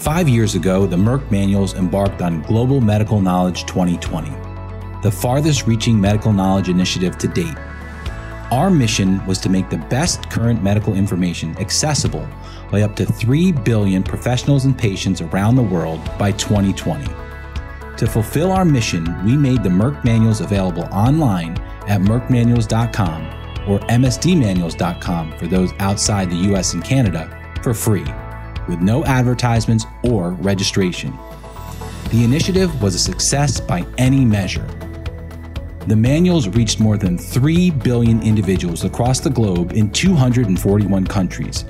Five years ago, the Merck Manuals embarked on Global Medical Knowledge 2020, the farthest reaching medical knowledge initiative to date. Our mission was to make the best current medical information accessible by up to 3 billion professionals and patients around the world by 2020. To fulfill our mission, we made the Merck Manuals available online at merckmanuals.com or msdmanuals.com for those outside the US and Canada for free, with no advertisements or registration. The initiative was a success by any measure. The manuals reached more than 3 billion individuals across the globe in 241 countries.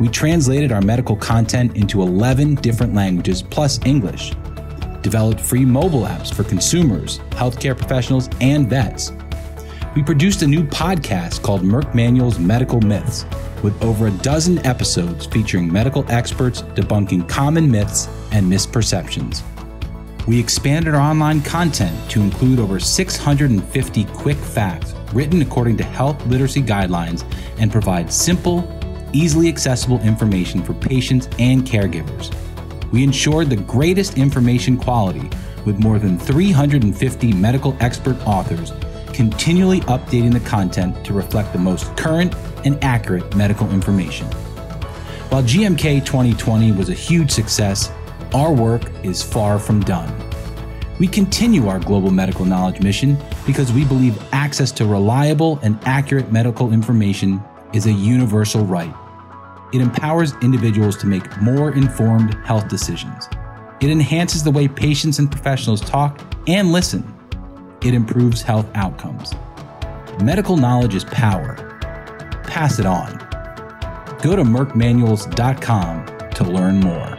We translated our medical content into 11 different languages plus English developed free mobile apps for consumers, healthcare professionals, and vets. We produced a new podcast called Merck Manual's Medical Myths, with over a dozen episodes featuring medical experts debunking common myths and misperceptions. We expanded our online content to include over 650 quick facts written according to health literacy guidelines and provide simple, easily accessible information for patients and caregivers we ensured the greatest information quality with more than 350 medical expert authors continually updating the content to reflect the most current and accurate medical information. While GMK 2020 was a huge success, our work is far from done. We continue our global medical knowledge mission because we believe access to reliable and accurate medical information is a universal right. It empowers individuals to make more informed health decisions. It enhances the way patients and professionals talk and listen. It improves health outcomes. Medical knowledge is power. Pass it on. Go to merckmanuals.com to learn more.